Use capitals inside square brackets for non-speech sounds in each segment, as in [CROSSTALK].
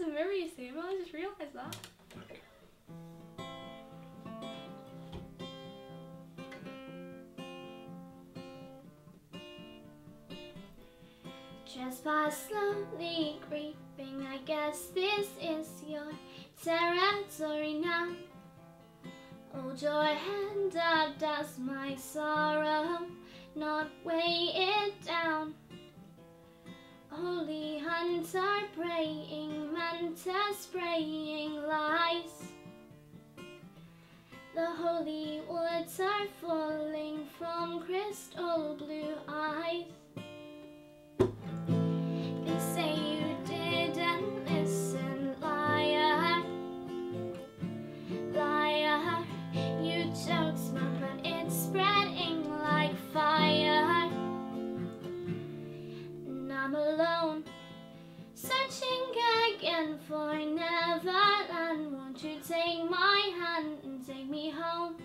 there's a you see. I just realised that. Just by slowly creeping. I guess this is your territory now. Hold your hand up, does my sorrow not weigh it down? Holy hunter praying, manta spraying lies. The holy woods are falling from crystal blue eyes. Again for Neverland. Won't you take my hand and take me home?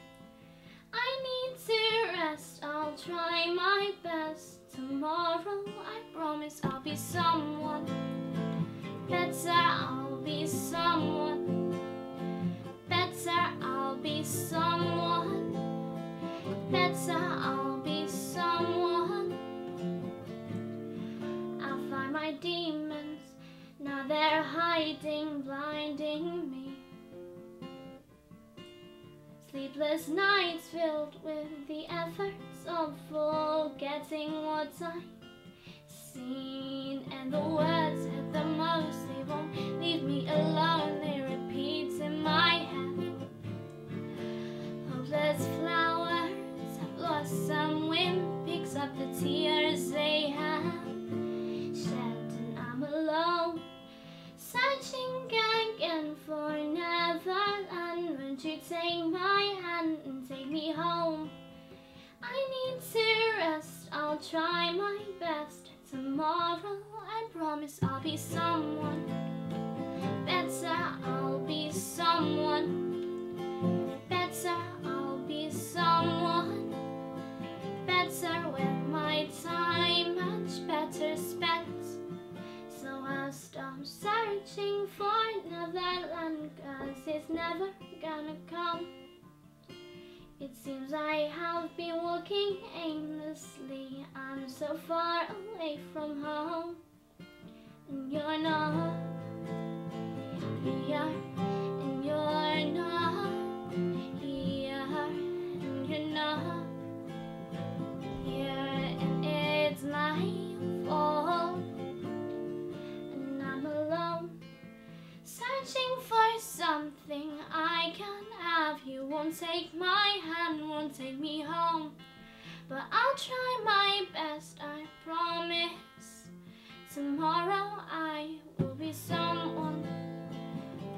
I need to rest, I'll try my best. Tomorrow, I promise I'll be someone better. I'll be someone better. I'll be someone better. I'll be someone. I'll find my demons. They're hiding, blinding me. Sleepless nights filled with the efforts of forgetting what I've seen. And the words at the most, they won't leave me alone. Won't take my hand and take me home? I need to rest, I'll try my best. Tomorrow, I promise I'll be someone better. I'll be someone better. I'll be someone better with my time much better spent. So I'll stop searching for Neverland, cause it's never I have been walking aimlessly. I'm so far away from home, and you're not. Here, and you're not. Here, and you're not. Here, and it's my fault, and I'm alone. Searching I can have. You won't take my hand, won't take me home. But I'll try my best, I promise. Tomorrow I will be someone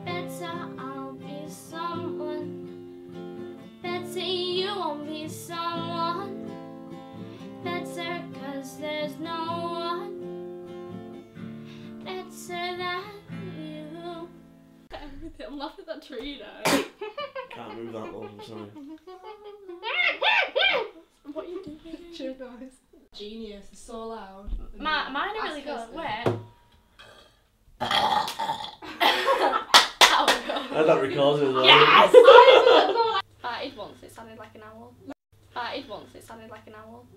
better. I'll be someone better. You won't be someone I'm laughing at that tree now. [LAUGHS] Can't move that one, I'm sorry. what are you doing? Sure guys. Genius, it's so loud. Ma- mine are really Ask good. us Wait. Oh god. I had that recorded as well. Yes! [LAUGHS] Farted once, it sounded like an owl. Farted once, it sounded like an owl.